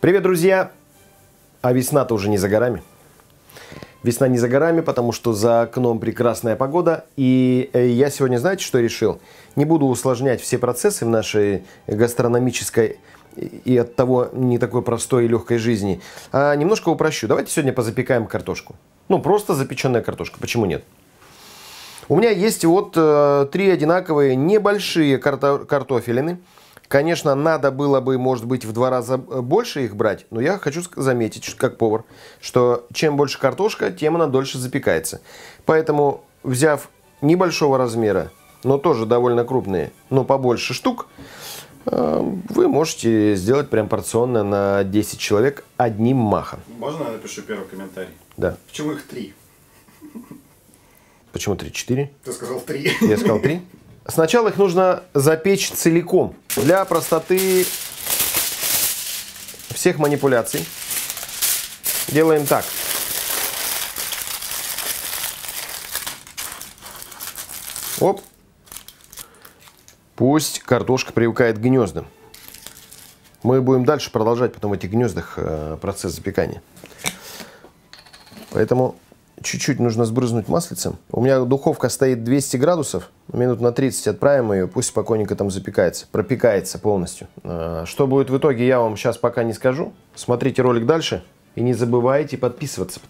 Привет, друзья! А весна-то уже не за горами. Весна не за горами, потому что за окном прекрасная погода. И э, я сегодня, знаете, что решил? Не буду усложнять все процессы в нашей гастрономической и от того не такой простой и легкой жизни, а немножко упрощу. Давайте сегодня позапекаем картошку. Ну, просто запеченная картошка. Почему нет? У меня есть вот э, три одинаковые небольшие карто картофелины. Конечно, надо было бы, может быть, в два раза больше их брать, но я хочу заметить, как повар, что чем больше картошка, тем она дольше запекается. Поэтому, взяв небольшого размера, но тоже довольно крупные, но побольше штук, э, вы можете сделать прям порционно на 10 человек одним махом. Можно я напишу первый комментарий? Да. Почему их три? Почему 3-4? Ты сказал три. Я сказал 3. Сначала их нужно запечь целиком. Для простоты всех манипуляций делаем так. Оп. Пусть картошка привыкает к гнездам. Мы будем дальше продолжать потом в этих гнездах э, процесс запекания. Поэтому чуть-чуть нужно сбрызнуть маслицем. У меня духовка стоит 200 градусов, минут на 30 отправим ее, пусть спокойненько там запекается, пропекается полностью. А, что будет в итоге, я вам сейчас пока не скажу. Смотрите ролик дальше и не забывайте подписываться.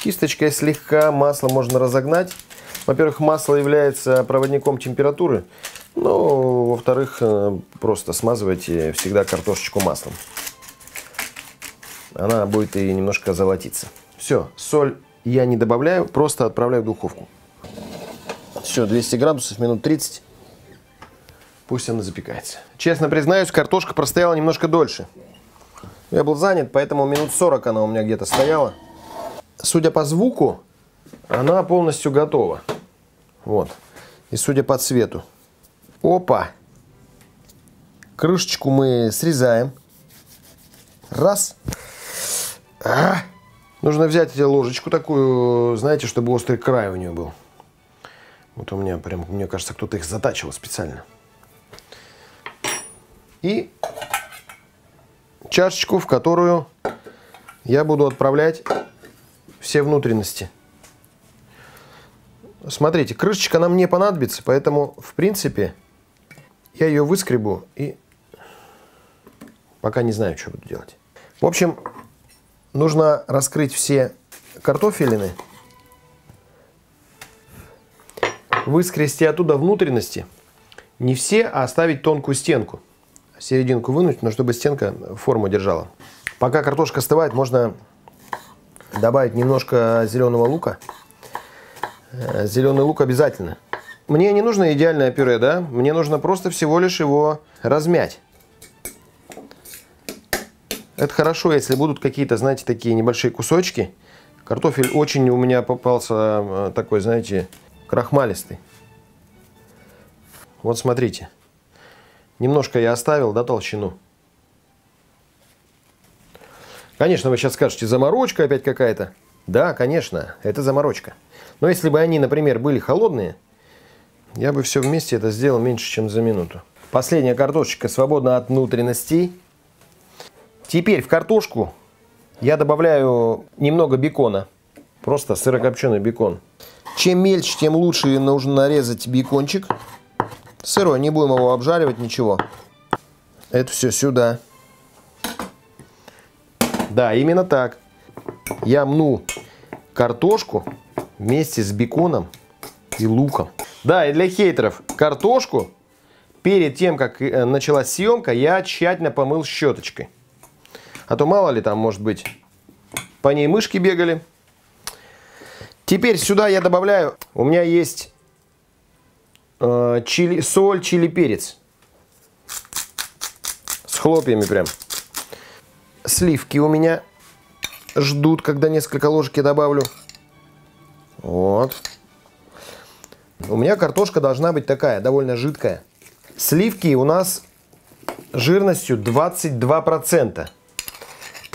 Кисточкой слегка масло можно разогнать. Во-первых, масло является проводником температуры, но во-вторых, э, просто смазывайте всегда картошечку маслом. Она будет и немножко золотиться. Все, соль я не добавляю, просто отправляю в духовку. Все, 200 градусов, минут 30. Пусть она запекается. Честно признаюсь, картошка простояла немножко дольше. Я был занят, поэтому минут 40 она у меня где-то стояла. Судя по звуку, она полностью готова. Вот. И судя по цвету. Опа! Крышечку мы срезаем. Раз. А! Нужно взять ложечку такую, знаете, чтобы острый край у нее был. Вот у меня прям, мне кажется, кто-то их затачивал специально. И чашечку, в которую я буду отправлять все внутренности. Смотрите, крышечка нам не понадобится, поэтому, в принципе, я ее выскребу и пока не знаю, что буду делать. В общем, нужно раскрыть все картофелины, выскрести оттуда внутренности. Не все, а оставить тонкую стенку. Серединку вынуть, но чтобы стенка форму держала. Пока картошка остывает, можно добавить немножко зеленого лука. Э, Зеленый лук обязательно. Мне не нужно идеальное пюре, да? Мне нужно просто всего лишь его размять. Это хорошо, если будут какие-то, знаете, такие небольшие кусочки. Картофель очень у меня попался э, такой, знаете, крахмалистый. Вот смотрите. Немножко я оставил, да, толщину. Конечно, вы сейчас скажете, заморочка опять какая-то. Да, конечно, это заморочка. Но если бы они, например, были холодные, я бы все вместе это сделал меньше, чем за минуту. Последняя картошечка свободна от внутренностей. Теперь в картошку я добавляю немного бекона. Просто сырокопченый бекон. Чем мельче, тем лучше нужно нарезать бекончик. Сырой, не будем его обжаривать, ничего. Это все сюда. Да, именно так. Я мну картошку вместе с беконом и луком. Да, и для хейтеров картошку перед тем, как э, началась съемка, я тщательно помыл щеточкой. А то мало ли там, может быть, по ней мышки бегали. Теперь сюда я добавляю, у меня есть э, чили, соль, чили, перец. С хлопьями прям. Сливки у меня ждут, когда несколько ложек я добавлю. Вот. У меня картошка должна быть такая, довольно жидкая. Сливки у нас жирностью 22%.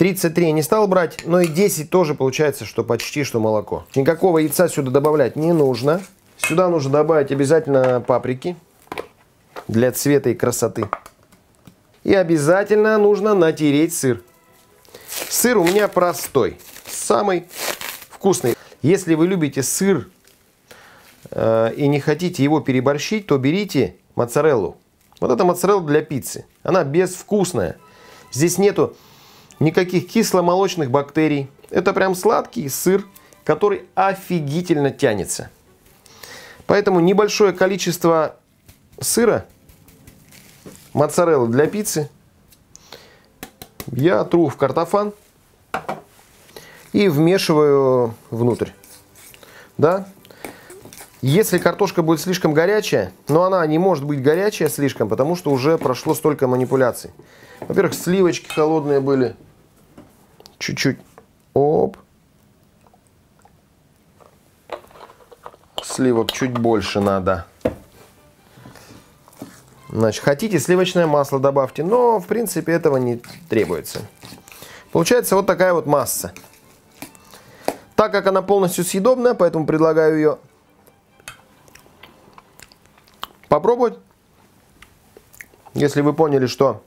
33 я не стал брать, но и 10 тоже получается, что почти что молоко. Никакого яйца сюда добавлять не нужно. Сюда нужно добавить обязательно паприки для цвета и красоты. И обязательно нужно натереть сыр. Сыр у меня простой, самый вкусный. Если вы любите сыр э, и не хотите его переборщить, то берите моцареллу. Вот это моцарелла для пиццы. Она безвкусная. Здесь нету никаких кисломолочных бактерий. Это прям сладкий сыр, который офигительно тянется. Поэтому небольшое количество сыра, моцареллы для пиццы, я тру в картофан и вмешиваю внутрь. Да? Если картошка будет слишком горячая, но она не может быть горячая слишком, потому что уже прошло столько манипуляций. Во-первых, сливочки холодные были. Чуть-чуть. Оп. Сливок чуть больше надо. Значит, хотите сливочное масло добавьте, но в принципе этого не требуется. Получается вот такая вот масса. Так как она полностью съедобная, поэтому предлагаю ее попробовать. Если вы поняли, что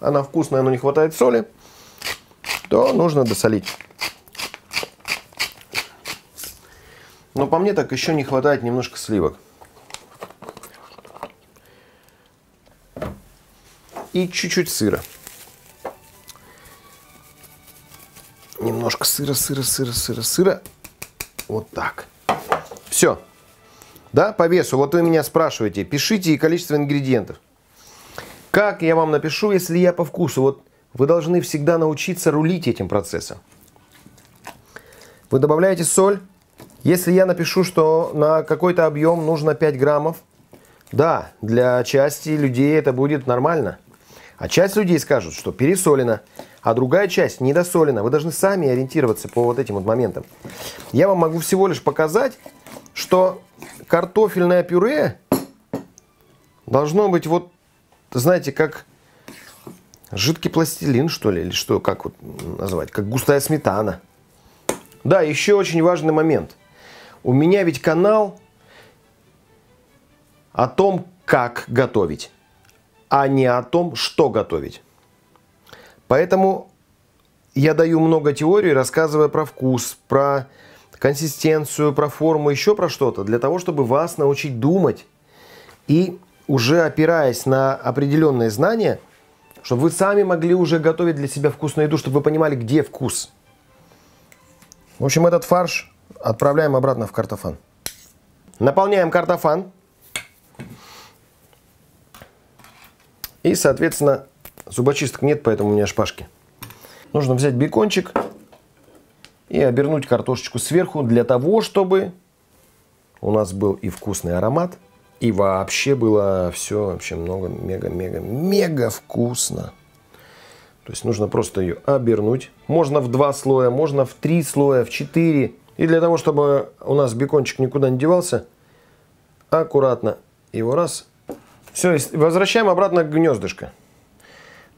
она вкусная, но не хватает соли, то нужно досолить. Но по мне так еще не хватает немножко сливок. И чуть-чуть сыра. Немножко сыра, сыра, сыра, сыра, сыра. Вот так. Все. Да, по весу. Вот вы меня спрашиваете, пишите и количество ингредиентов. Как я вам напишу, если я по вкусу? Вот вы должны всегда научиться рулить этим процессом. Вы добавляете соль. Если я напишу, что на какой-то объем нужно 5 граммов, да, для части людей это будет нормально. А часть людей скажут, что пересолено, а другая часть недосолена. Вы должны сами ориентироваться по вот этим вот моментам. Я вам могу всего лишь показать, что картофельное пюре должно быть вот, знаете, как жидкий пластилин, что ли, или что, как вот назвать, как густая сметана. Да, еще очень важный момент. У меня ведь канал о том, как готовить, а не о том, что готовить. Поэтому я даю много теорий, рассказывая про вкус, про консистенцию, про форму, еще про что-то, для того, чтобы вас научить думать и уже опираясь на определенные знания, чтобы вы сами могли уже готовить для себя вкусную еду, чтобы вы понимали, где вкус. В общем, этот фарш отправляем обратно в картофан. Наполняем картофан. И, соответственно, зубочисток нет, поэтому у меня шпажки. Нужно взять бекончик и обернуть картошечку сверху для того, чтобы у нас был и вкусный аромат, и вообще было все вообще много, мега-мега-мега вкусно. То есть нужно просто ее обернуть. Можно в два слоя, можно в три слоя, в четыре. И для того, чтобы у нас бекончик никуда не девался, аккуратно его раз. Все, возвращаем обратно к гнездышко.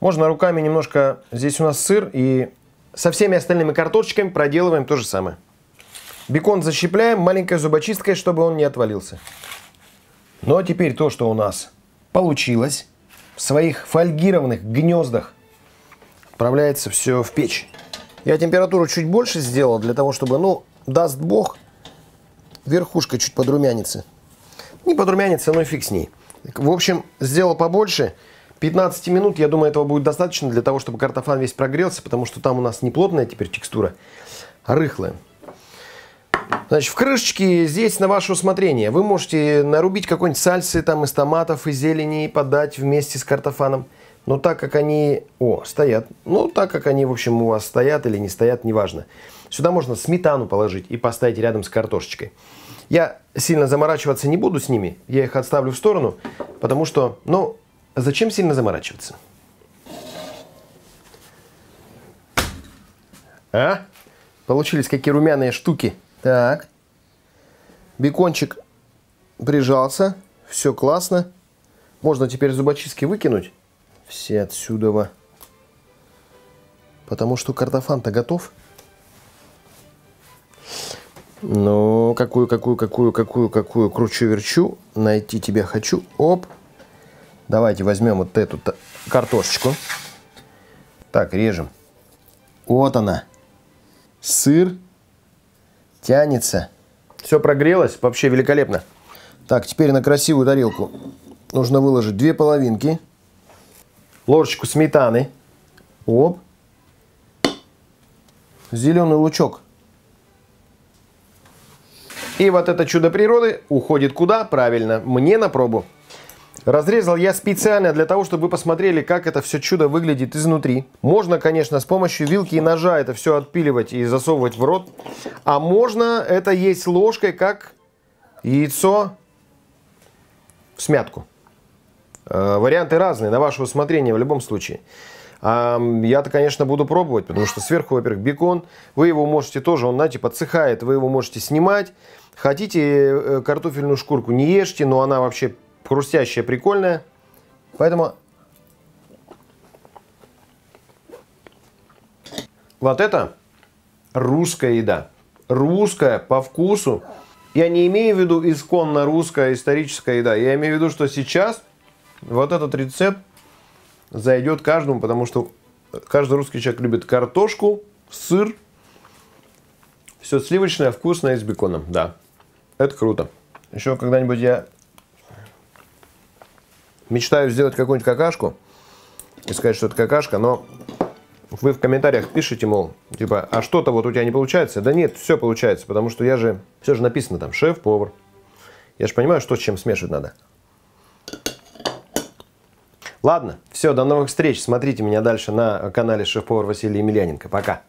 Можно руками немножко, здесь у нас сыр и со всеми остальными картошечками проделываем то же самое. Бекон защипляем маленькой зубочисткой, чтобы он не отвалился. Ну а теперь то, что у нас получилось в своих фольгированных гнездах, отправляется все в печь. Я температуру чуть больше сделал для того, чтобы, ну, даст бог, верхушка чуть подрумянится. Не подрумянится, но и фиг с ней. В общем, сделал побольше – 15 минут, я думаю, этого будет достаточно для того, чтобы картофан весь прогрелся, потому что там у нас не плотная теперь текстура, а рыхлая. Значит, в крышечке здесь на ваше усмотрение. Вы можете нарубить какой-нибудь сальсы там из томатов и зелени и подать вместе с картофаном. Но так как они... О, стоят. Ну, так как они, в общем, у вас стоят или не стоят, неважно. Сюда можно сметану положить и поставить рядом с картошечкой. Я сильно заморачиваться не буду с ними. Я их отставлю в сторону, потому что, ну, Зачем сильно заморачиваться? А? Получились какие румяные штуки. Так. Бекончик прижался. Все классно. Можно теперь зубочистки выкинуть. Все отсюда. Потому что картофан-то готов. Ну, какую, какую, какую, какую, какую кручу-верчу. Найти тебя хочу. Оп. Давайте возьмем вот эту картошечку. Так, режем. Вот она. Сыр тянется. Все прогрелось, вообще великолепно. Так, теперь на красивую тарелку нужно выложить две половинки. Ложечку сметаны. Оп. Зеленый лучок. И вот это чудо природы уходит куда? Правильно, мне на пробу. Разрезал я специально для того, чтобы вы посмотрели, как это все чудо выглядит изнутри. Можно, конечно, с помощью вилки и ножа это все отпиливать и засовывать в рот. А можно это есть ложкой, как яйцо в смятку. Э, варианты разные, на ваше усмотрение в любом случае. Я-то, конечно, буду пробовать, потому что сверху, во-первых, бекон. Вы его можете тоже, он, знаете, подсыхает, вы его можете снимать. Хотите э, картофельную шкурку, не ешьте, но она вообще хрустящая, прикольная. Поэтому вот это русская еда. Русская по вкусу. Я не имею в виду исконно русская историческая еда. Я имею в виду, что сейчас вот этот рецепт зайдет каждому, потому что каждый русский человек любит картошку, сыр, все сливочное, вкусное с беконом. Да, это круто. Еще когда-нибудь я мечтаю сделать какую-нибудь какашку и сказать, что это какашка, но вы в комментариях пишите, мол, типа, а что-то вот у тебя не получается? Да нет, все получается, потому что я же, все же написано там, шеф-повар. Я же понимаю, что с чем смешивать надо. Ладно, все, до новых встреч. Смотрите меня дальше на канале шеф-повар Василий Емельяненко. Пока.